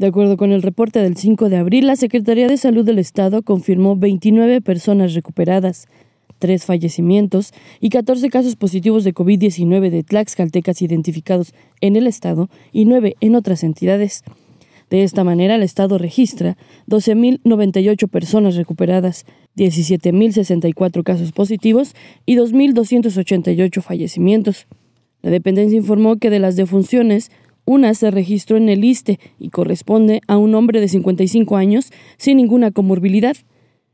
De acuerdo con el reporte del 5 de abril, la Secretaría de Salud del Estado confirmó 29 personas recuperadas, tres fallecimientos y 14 casos positivos de COVID-19 de tlaxcaltecas identificados en el Estado y 9 en otras entidades. De esta manera, el Estado registra 12.098 personas recuperadas, 17.064 casos positivos y 2.288 fallecimientos. La dependencia informó que de las defunciones, una se registró en el ISTE y corresponde a un hombre de 55 años sin ninguna comorbilidad.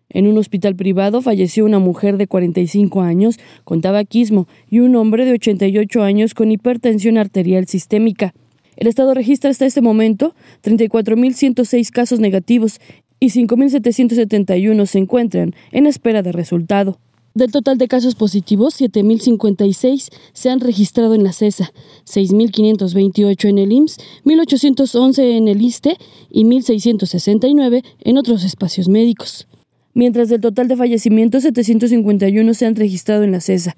En un hospital privado falleció una mujer de 45 años con tabaquismo y un hombre de 88 años con hipertensión arterial sistémica. El Estado registra hasta este momento 34.106 casos negativos y 5.771 se encuentran en espera de resultado. Del total de casos positivos, 7.056 se han registrado en la CESA, 6.528 en el IMSS, 1.811 en el ISTE y 1.669 en otros espacios médicos. Mientras del total de fallecimientos, 751 se han registrado en la CESA,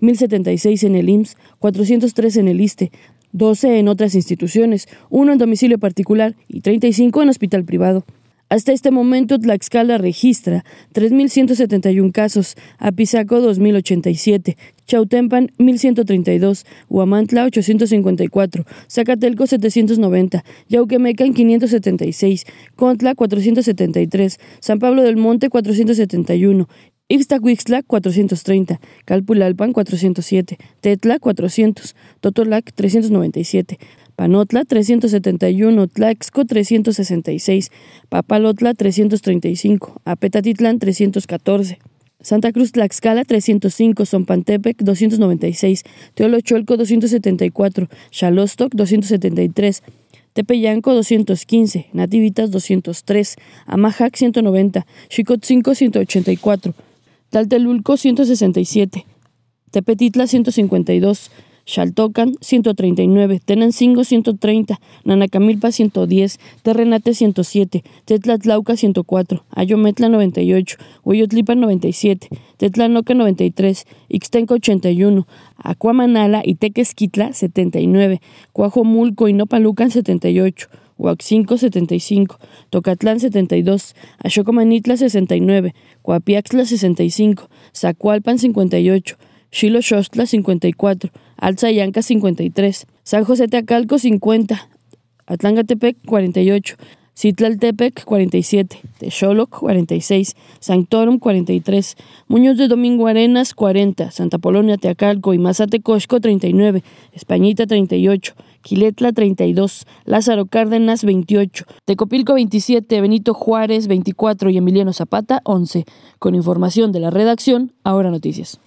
1.076 en el IMSS, 403 en el ISTE, 12 en otras instituciones, uno en domicilio particular y 35 en hospital privado. Hasta este momento, Tlaxcala registra 3.171 casos, Apizaco 2.087, Chautempan 1.132, Huamantla 854, Zacatelco 790, Yauquemecan 576, Contla 473, San Pablo del Monte 471 Ixtacuixtla 430, Calpulalpan 407, Tetla 400, Totolac 397, Panotla 371, Tlaxco 366, Papalotla 335, Apetatitlán 314. Santa Cruz Tlaxcala 305, Zompantepec 296, Teolocholco 274, Xalostoc 273, Tepeyanco 215, Nativitas 203, Amajac 190, Xicotzinco 184, Taltelulco 167, Tepetitla 152, Xaltocan 139, Tenancingo 130, Nanacamilpa 110, Terrenate 107, Tetlatlauca 104, Ayometla 98, Hueyotlipa 97, Tetlanoca 93, Ixtenco 81, Acuamanala y Tequesquitla 79, Cuajomulco y Nopalucan 78, Huaxinco 75, Tocatlán 72, Ashocomanitla 69, Coapiaxtla 65, Zacualpan 58, Xiloxostla 54, Alzayanca 53, San José Teacalco 50, Atlangatepec 48, Citlaltepec 47, Texoloc 46, Sanctorum 43, Muñoz de Domingo Arenas 40, Santa Polonia Teacalco. Y Mazatecosco 39, Españita 38, Quiletla 32, Lázaro Cárdenas 28, Tecopilco 27, Benito Juárez 24 y Emiliano Zapata 11. Con información de la redacción, ahora noticias.